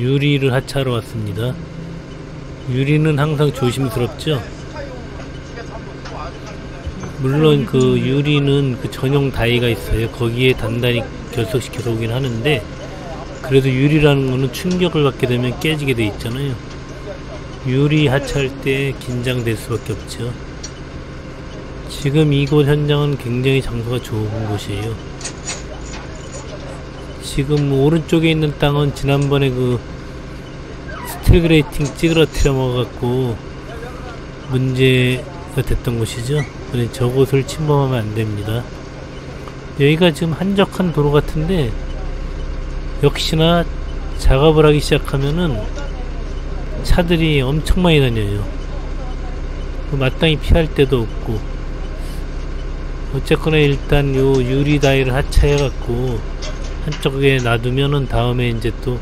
유리를 하차하러 왔습니다. 유리는 항상 조심스럽죠. 물론 그 유리는 그 전용 다이가 있어요. 거기에 단단히 결석시켜서 오긴 하는데 그래도 유리라는 거는 충격을 받게 되면 깨지게 돼 있잖아요. 유리 하차할 때 긴장될 수밖에 없죠. 지금 이곳 현장은 굉장히 장소가 좋은 곳이에요. 지금 오른쪽에 있는 땅은 지난번에 그 steel grating 찌그러뜨려 먹어갖고 문제가 됐던 곳이죠. 그래 저곳을 침범하면 안 됩니다. 여기가 지금 한적한 도로 같은데 역시나 작업을 하기 시작하면은 차들이 엄청 많이 다녀요. 그 마땅히 피할 데도 없고 어쨌거나 일단 요 유리 다이를 하차해갖고 한쪽에 놔두면은 다음에 이제 또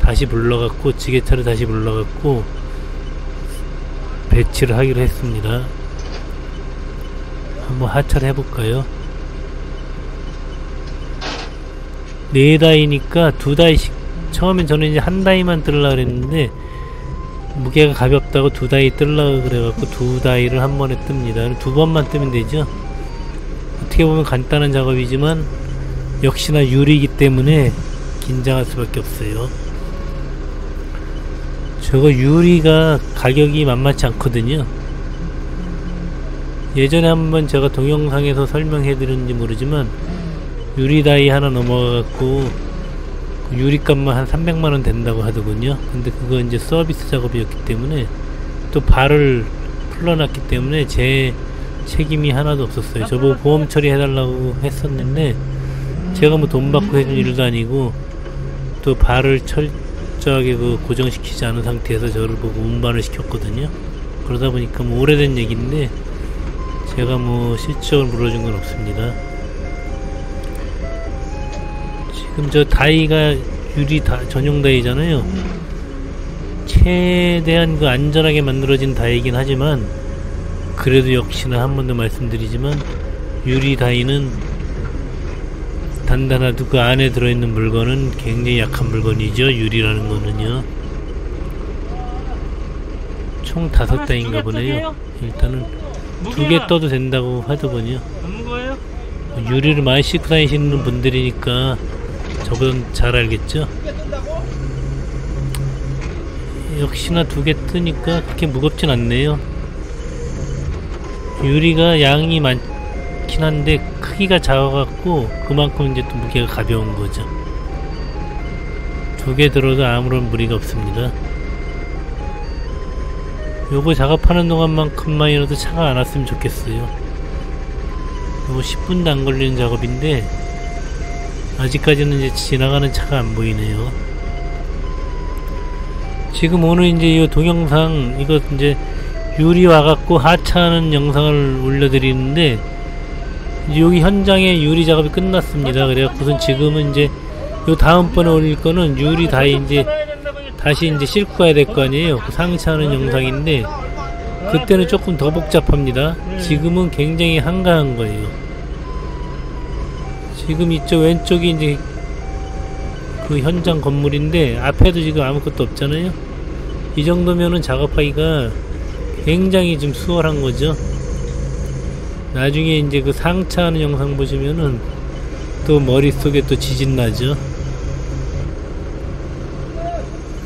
다시 불러갖고 지게차를 다시 불러갖고 배치를 하기로 했습니다. 한번 하차를 해볼까요? 네 다이니까 두 다이씩 처음엔 저는 이제 한 다이만 뜰라 그랬는데 무게가 가볍다고 두 다이 뜰라 그래갖고 두 다이를 한 번에 뜹니다. 두 번만 뜨면 되죠. 어떻게 보면 간단한 작업이지만 역시나 유리이기 때문에 긴장할 수밖에 없어요. 저거 유리가 가격이 만만치 않거든요. 예전에 한번 제가 동영상에서 설명해 드렸는지 모르지만 유리 다이 하나 넘어가갖고 유리값만 한 300만원 된다고 하더군요. 근데 그거 이제 서비스 작업이었기 때문에 또 발을 풀러놨기 때문에 제 책임이 하나도 없었어요. 저보고 보험 처리해달라고 했었는데 제가 뭐 돈 받고 해준 일도 아니고 또 발을 철저하게 그 고정시키지 않은 상태에서 저를 보고 운반을 시켰거든요. 그러다 보니까 뭐 오래된 얘기인데 제가 뭐 실적을 물어준 건 없습니다. 지금 저 다이가 유리 다, 전용 다이잖아요. 최대한 그 안전하게 만들어진 다이긴 하지만 그래도 역시나 한 번 더 말씀드리지만 유리 다이는 단단하도 그 안에 들어있는 물건은 굉장히 약한 물건이죠. 유리라는 거는요. 총 다섯 다인가 보네요. 일단은 두 개 떠도 된다고 하더군요. 유리를 많이 싣고 다니시는 분들이니까 저보다 잘 알겠죠? 역시나 두 개 뜨니까 그렇게 무겁진 않네요. 유리가 양이 많 긴 한데 크기가 작아갖고 그만큼 이제 또 무게가 가벼운 거죠. 두 개 들어도 아무런 무리가 없습니다. 요거 작업하는 동안만큼만이라도 차가 안 왔으면 좋겠어요. 요거 10분도 안 걸리는 작업인데 아직까지는 이제 지나가는 차가 안 보이네요. 지금 오늘 이제 이 동영상 이거 이제 유리 와갖고 하차하는 영상을 올려드리는데 여기 현장에 유리 작업이 끝났습니다. 그래갖고선 지금은 이제 요 다음번에 올릴 거는 유리 다 이제 다시 이제 싣고 가야 될 거 아니에요. 그 상차하는 영상인데 그때는 조금 더 복잡합니다. 지금은 굉장히 한가한 거예요. 지금 이쪽 왼쪽이 이제 그 현장 건물인데 앞에도 지금 아무것도 없잖아요. 이 정도면은 작업하기가 굉장히 좀 수월한 거죠. 나중에 이제 그 상차하는 영상 보시면은 또 머릿속에 또 지진 나죠.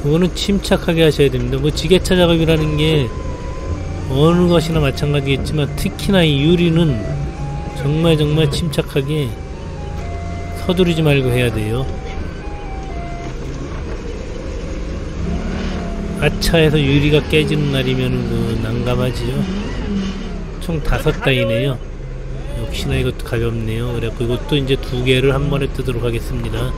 그거는 침착하게 하셔야 됩니다. 뭐 지게차 작업이라는 게 어느 것이나 마찬가지겠지만 특히나 이 유리는 정말 정말 침착하게 서두르지 말고 해야 돼요. 아차에서 유리가 깨지는 날이면 그 난감하지요. 총 다섯 다이네요. 역시나 이것도 가볍네요. 그래갖고 이것도 이제 두 개를 한 번에 뜨도록 하겠습니다.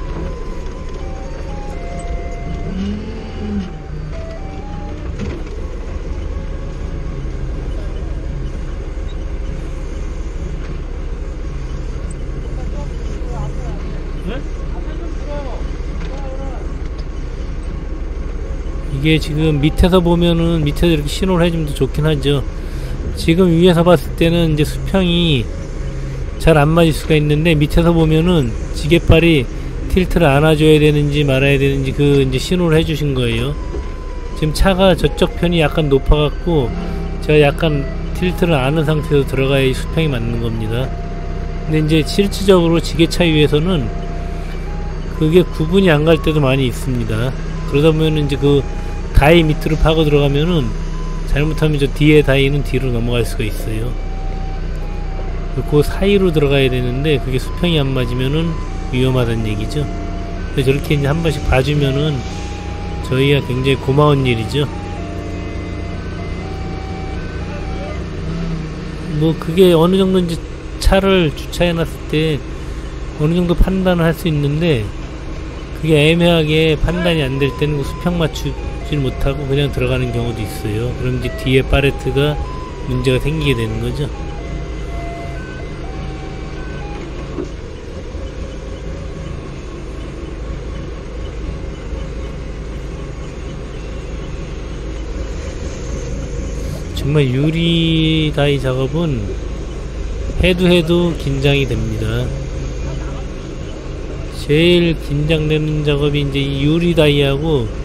이게 지금 밑에서 보면은 밑에서 이렇게 신호를 해주면 더 좋긴 하죠. 지금 위에서 봤을 때는 이제 수평이 잘 안 맞을 수가 있는데 밑에서 보면은 지게발이 틸트를 안아줘야 되는지 말아야 되는지 그 이제 신호를 해주신 거예요. 지금 차가 저쪽 편이 약간 높아갖고 제가 약간 틸트를 아는 상태에서 들어가야 수평이 맞는 겁니다. 근데 이제 실질적으로 지게차 위에서는 그게 구분이 안 갈 때도 많이 있습니다. 그러다 보면 이제 그 다이 밑으로 파고 들어가면은 잘못하면 저 뒤에 다이는 뒤로 넘어갈 수가 있어요. 그 사이로 들어가야 되는데 그게 수평이 안 맞으면은 위험하다는 얘기죠. 그래서 저렇게 이제 한 번씩 봐주면은 저희가 굉장히 고마운 일이죠. 뭐 그게 어느 정도 이제 차를 주차해 놨을 때 어느 정도 판단을 할 수 있는데 그게 애매하게 판단이 안 될 때는 그 수평 맞추 질 못하고 그냥 들어가는 경우도 있어요. 그럼 이제 뒤에 파레트가 문제가 생기게 되는 거죠. 정말 유리 다이 작업은 해도 해도 긴장이 됩니다. 제일 긴장되는 작업이 이제 이 유리 다이하고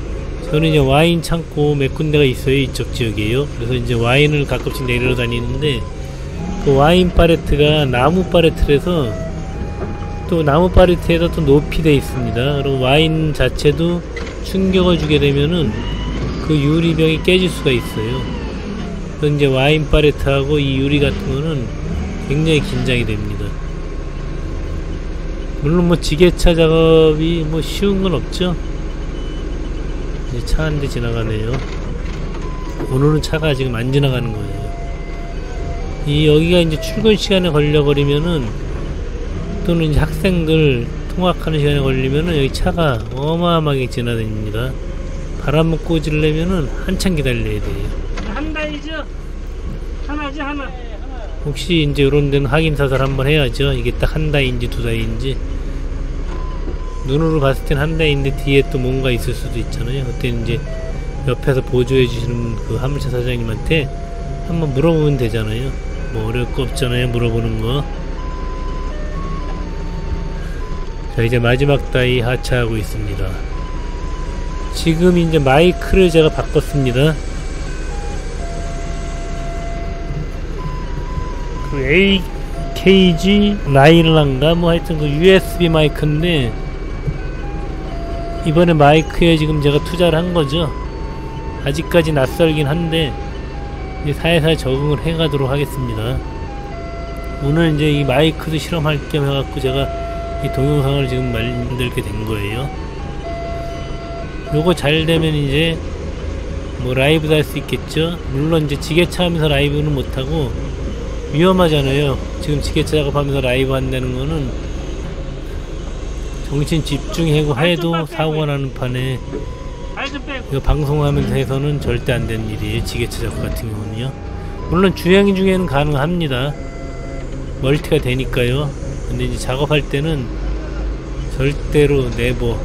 저는 이제 와인 창고 몇 군데가 있어요 이쪽 지역이에요. 그래서 이제 와인을 가끔씩 내려 다니는데 그 와인 파레트가 나무 파레트라서 또 나무 파레트에다 또 높이 돼 있습니다. 그리고 와인 자체도 충격을 주게 되면은 그 유리병이 깨질 수가 있어요. 그래서 이제 와인 파레트하고 이 유리 같은 거는 굉장히 긴장이 됩니다. 물론 뭐 지게차 작업이 뭐 쉬운 건 없죠. 이제 차 한 대 지나가네요. 오늘은 차가 지금 안 지나가는 거예요. 이 여기가 이제 출근 시간에 걸려버리면은 또는 이제 학생들 통학하는 시간에 걸리면은 여기 차가 어마어마하게 지나다닙니다. 바람 꽂으려면은 한참 기다려야 돼요. 한 달이죠? 하나지 하나. 혹시 이제 이런 데는 확인 사살 한번 해야죠. 이게 딱 한 달인지 두 달인지. 눈으로 봤을 땐한 달인데 뒤에 또 뭔가 있을 수도 있잖아요. 그때 이제 옆에서 보조해 주시는 그 화물차 사장님한테 한번 물어보면 되잖아요. 뭐 어려울 거 없잖아요. 물어보는 거. 자, 이제 마지막 다이 하차하고 있습니다. 지금 이제 마이크를 제가 바꿨습니다. 그 AKG 라일란가 뭐 하여튼 그 USB 마이크인데 이번에 마이크에 지금 제가 투자를 한 거죠. 아직까지 낯설긴 한데 이제 살살 적응을 해가도록 하겠습니다. 오늘 이제 이 마이크도 실험할 겸 해갖고 제가 이 동영상을 지금 만들게 된 거예요. 요거 잘 되면 이제 뭐 라이브도 할 수 있겠죠. 물론 이제 지게차 하면서 라이브는 못하고 위험하잖아요. 지금 지게차 작업하면서 라이브 한다는 거는 정신 집중하고 해도 사고가 나는 판에. 이거 방송하면서 해서는 절대 안 되는 일이에요. 지게차 작업 같은 경우는요. 물론 주행 중에는 가능합니다. 멀티가 되니까요. 근데 이제 작업할 때는 절대로 네버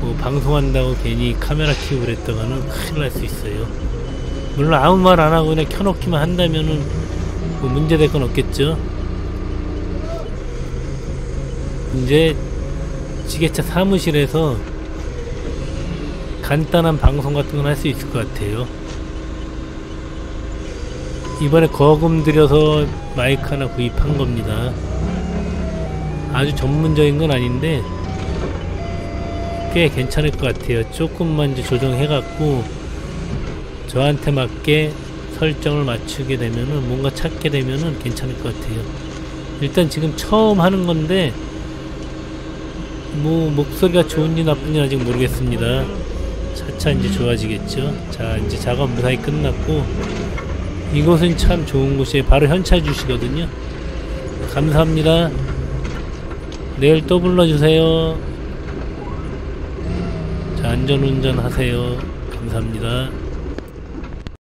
뭐 방송한다고 괜히 카메라 켜고 그랬다가는 큰일 날 수 있어요. 물론 아무 말 안 하고 그냥 켜놓기만 한다면은 뭐 문제될 건 없겠죠. 이제 지게차 사무실에서 간단한 방송 같은 건 할 수 있을 것 같아요. 이번에 거금 들여서 마이크 하나 구입한 겁니다. 아주 전문적인 건 아닌데 꽤 괜찮을 것 같아요. 조금만 이제 조정해갖고 저한테 맞게 설정을 맞추게 되면은 뭔가 찾게 되면은 괜찮을 것 같아요. 일단 지금 처음 하는 건데 뭐 목소리가 좋은지 나쁜지 아직 모르겠습니다. 차차 이제 좋아지겠죠. 자 이제 작업 무사히 끝났고 이곳은 참 좋은 곳이에요. 바로 현차 주시거든요. 감사합니다. 내일 또 불러주세요. 자 안전운전 하세요. 감사합니다.